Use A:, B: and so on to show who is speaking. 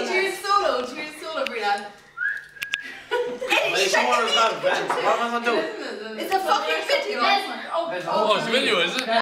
A: Eddie, choose solo. Choose solo, Brina.
B: Hey, someone has got a vent. What am I gonna do?
A: It's a fucking video.
C: Oh, it's a video, oh, oh, is it?